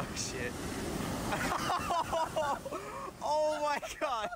Oh shit. oh my god.